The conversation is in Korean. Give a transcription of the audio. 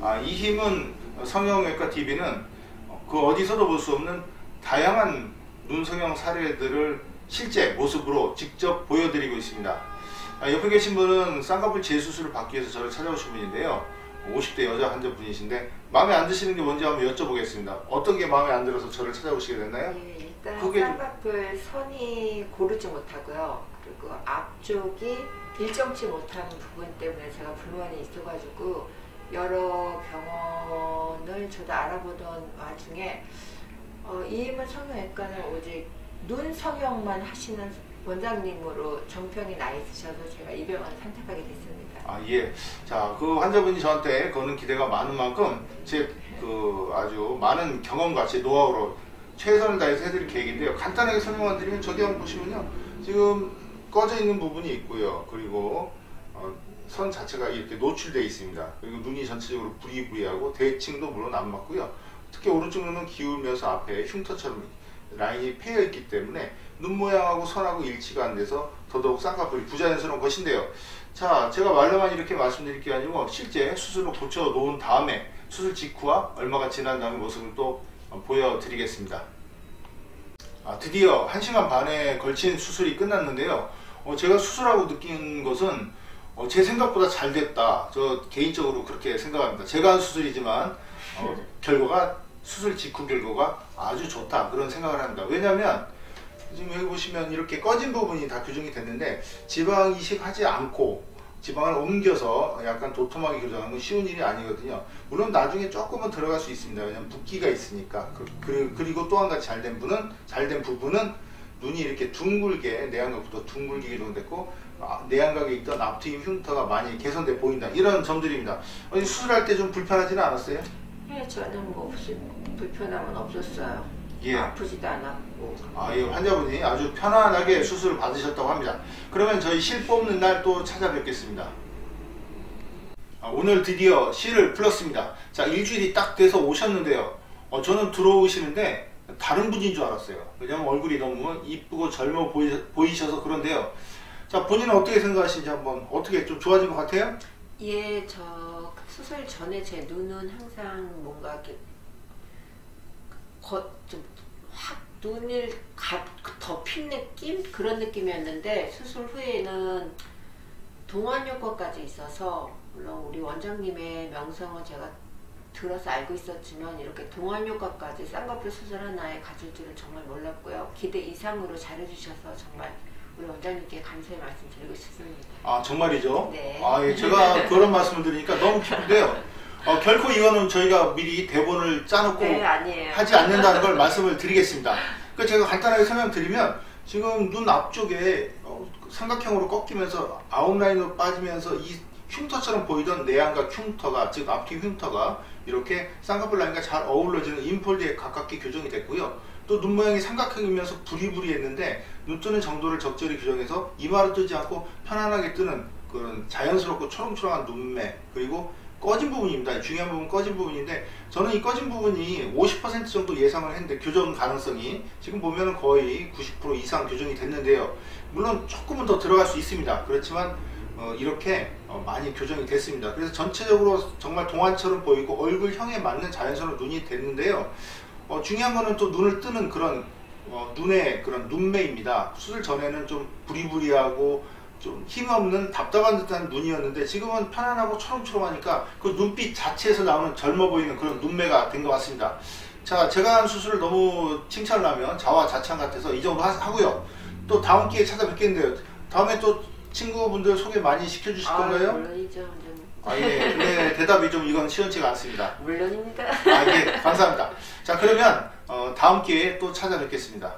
아, 이 힘은 성형외과 TV는 그 어디서도 볼 수 없는 다양한 눈 성형 사례들을 실제 모습으로 직접 보여드리고 있습니다. 아, 옆에 계신 분은 쌍꺼풀 재수술을 받기 위해서 저를 찾아오신 분인데요. 50대 여자 환자분이신데 마음에 안 드시는 게 뭔지 한번 여쭤보겠습니다. 어떤 게 마음에 안 들어서 저를 찾아오시게 됐나요? 예, 일단 그게- 쌍꺼풀 선이 고르지 못하고요. 그리고 앞쪽이 일정치 못한 부분 때문에 제가 불만이 있어가지고 여러 병원을 저도 알아보던 와중에 어, 이임은 성형외과는 오직 눈 성형만 하시는 원장님으로 정평이 나 있으셔서 제가 이 병원을 선택하게 됐습니다. 아, 예. 자, 그 환자분이 저한테 거는 기대가 많은 만큼 제 그 아주 많은 경험과 제 노하우로 최선을 다해서 해드릴 계획인데요. 간단하게 설명만 드리면 저기 한번 보시면요. 지금 꺼져 있는 부분이 있고요. 그리고 어, 선 자체가 이렇게 노출되어 있습니다. 그리고 눈이 전체적으로 부리부리하고 대칭도 물론 안 맞고요. 특히 오른쪽 눈은 기울면서 앞에 흉터처럼 라인이 패여 있기 때문에 눈 모양하고 선하고 일치가 안 돼서 더더욱 쌍꺼풀이 부자연스러운 것인데요. 자, 제가 말로만 이렇게 말씀드릴 게 아니고 실제 수술로 고쳐 놓은 다음에 수술 직후와 얼마가 지난 다음에 모습을 또 어, 보여드리겠습니다. 아, 드디어 1시간 반에 걸친 수술이 끝났는데요. 어, 제가 수술하고 느낀 것은 어, 제 생각보다 잘 됐다. 저 개인적으로 그렇게 생각합니다. 제가 한 수술이지만 어, 결과가 수술 직후 결과가 아주 좋다. 그런 생각을 합니다. 왜냐하면 지금 여기 보시면 이렇게 꺼진 부분이 다 교정이 됐는데 지방 이식하지 않고 지방을 옮겨서 약간 도톰하게 교정하는 건 쉬운 일이 아니거든요. 물론 나중에 조금은 들어갈 수 있습니다. 왜냐면 붓기가 있으니까. 그, 리고 또 한 가지 잘된 분은 잘된 부분은 눈이 이렇게 둥글게 내안각부터 둥글게 교정됐고 아, 내안각에 있던 앞트임 흉터가 많이 개선돼 보인다. 이런 점들입니다. 수술할 때 좀 불편하지는 않았어요? 예, 저는 뭐 없이 불편함은 없었어요. 예. 아프지도 않았고. 아, 이 환자분이 아주 편안하게 수술을 받으셨다고 합니다. 그러면 저희 실 뽑는 날 또 찾아뵙겠습니다. 아, 오늘 드디어 실을 풀었습니다. 자, 일주일이 딱 돼서 오셨는데요. 어, 저는 들어오시는데 다른 분인 줄 알았어요. 왜냐면 얼굴이 너무 이쁘고 젊어 보이, 보이 셔서 그런데요. 자, 본인은 어떻게 생각하시는지 한번 어떻게 좀 좋아진 것 같아요? 예, 저 수술 전에 제 눈은 항상 뭔가 이렇게 좀확 눈을 가, 덮인 느낌 그런 느낌이었는데 수술 후에는 동안 효과까지 있어서 물론 우리 원장님의 명성은 제가 들어서 알고 있었지만 이렇게 동안 효과까지 쌍꺼풀 수술 하나에 가질 줄은 정말 몰랐고요. 기대 이상으로 잘해주셔서 정말 우리 원장님께 감사의 말씀 드리고 싶습니다. 아 정말이죠? 네. 아 예, 제가 그런 말씀을 드리니까 너무 기쁜데요. 어, 결코 이거는 저희가 미리 대본을 짜놓고 네. 하지 않는다는 걸 말씀을 드리겠습니다. 그러니까 제가 간단하게 설명드리면 지금 눈 앞쪽에 어, 삼각형으로 꺾이면서 아웃라인으로 빠지면서 이 흉터처럼 보이던 내안각 흉터가 즉 앞뒤 흉터가 이렇게 쌍꺼풀 라인과 잘 어우러지는 인폴드에 가깝게 교정이 됐고요. 또 눈 모양이 삼각형이면서 부리부리했는데 눈 뜨는 정도를 적절히 교정해서 이마로 뜨지 않고 편안하게 뜨는 그런 자연스럽고 초롱초롱한 눈매 그리고 꺼진 부분입니다. 중요한 부분 꺼진 부분인데 저는 이 꺼진 부분이 50% 정도 예상을 했는데 교정 가능성이 지금 보면 거의 90% 이상 교정이 됐는데요. 물론 조금은 더 들어갈 수 있습니다. 그렇지만 어, 이렇게 어, 많이 교정이 됐습니다. 그래서 전체적으로 정말 동안처럼 보이고 얼굴형에 맞는 자연스러운 눈이 됐는데요. 어, 중요한 거는 또 눈을 뜨는 그런 어, 눈의 그런 눈매입니다. 수술 전에는 좀 부리부리하고 좀 힘없는 답답한 듯한 눈이었는데 지금은 편안하고 초롱초롱하니까 그 눈빛 자체에서 나오는 젊어 보이는 그런 눈매가 된 것 같습니다. 자, 제가 한 수술을 너무 칭찬을 하면 자화자찬 같아서 이 정도 하, 하고요. 또 다음 기회에 찾아뵙겠는데요. 다음에 또 친구분들 소개 많이 시켜주실 아, 건가요? 물론이죠. 아, 예. 근데 대답이 좀 이건 시원치가 않습니다. 물론입니다. 아, 예. 감사합니다. 자, 그러면 어, 다음 기회에 또 찾아뵙겠습니다.